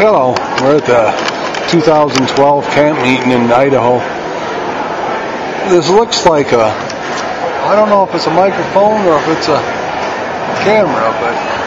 Hello, we're at the 2012 camp meeting in Idaho. This looks like a, I don't know if it's a microphone or if it's a camera, but